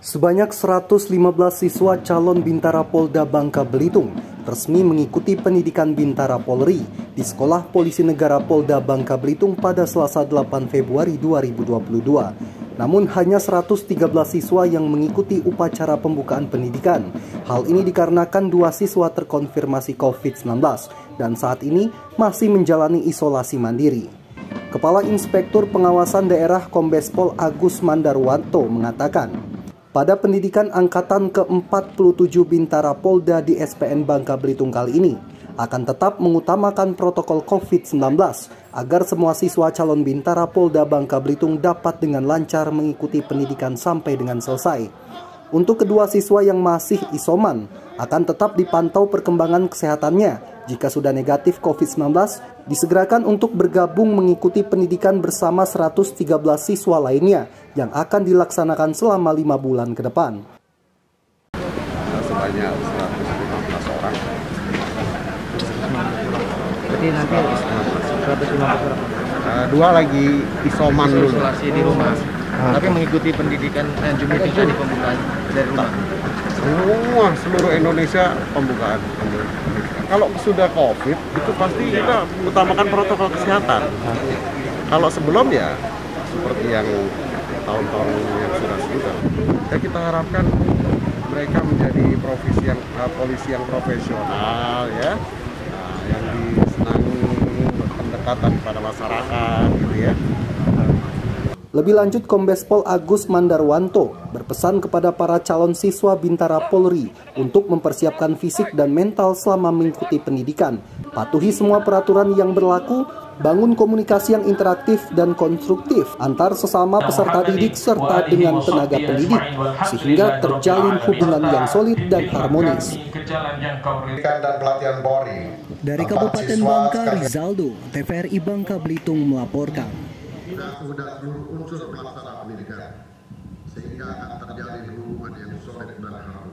Sebanyak 115 siswa calon Bintara Polda Bangka Belitung resmi mengikuti pendidikan Bintara Polri di Sekolah Polisi Negara Polda Bangka Belitung pada Selasa 8 Februari 2022. Namun hanya 113 siswa yang mengikuti upacara pembukaan pendidikan. Hal ini dikarenakan dua siswa terkonfirmasi COVID-19 dan saat ini masih menjalani isolasi mandiri. Kepala Inspektur Pengawasan Daerah Kombespol Agus Mandarwanto mengatakan, pada pendidikan angkatan ke-47 Bintara Polda di SPN Bangka Belitung kali ini akan tetap mengutamakan protokol COVID-19 agar semua siswa calon Bintara Polda Bangka Belitung dapat dengan lancar mengikuti pendidikan sampai dengan selesai. Untuk kedua siswa yang masih isoman, akan tetap dipantau perkembangan kesehatannya jika sudah negatif COVID-19, disegerakan untuk bergabung mengikuti pendidikan bersama 113 siswa lainnya yang akan dilaksanakan selama lima bulan ke depan. Sebanyak 115 orang. Jadi nanti 115 orang. Uh, dua lagi isoman dulu. Isolasi di rumah. Tapi mengikuti pendidikan eh, Jumlah di pembukaan dari rumah. Semua seluruh Indonesia pembukaan. Kalau sudah COVID itu pasti kita utamakan protokol kesehatan. Kalau sebelum ya seperti yang tahun-tahun yang sudah sudah. Ya kita harapkan mereka menjadi profesi yang uh, polisi yang profesional ya, nah, yang disenangi pendekatan pada masyarakat gitu ya. Lebih lanjut, Kombes Pol Agus Mandarwanto berpesan kepada para calon siswa Bintara Polri untuk mempersiapkan fisik dan mental selama mengikuti pendidikan. Patuhi semua peraturan yang berlaku, bangun komunikasi yang interaktif dan konstruktif antar sesama peserta didik serta dengan tenaga pendidik, sehingga terjalin hubungan yang solid dan harmonis. Dari Kabupaten Bangka, Rizaldo, TVRI Bangka Belitung melaporkan sudah sudah seluruh unsur pelaksana pendidikan sehingga akan terjadi hubungan yang solid dan harmonis.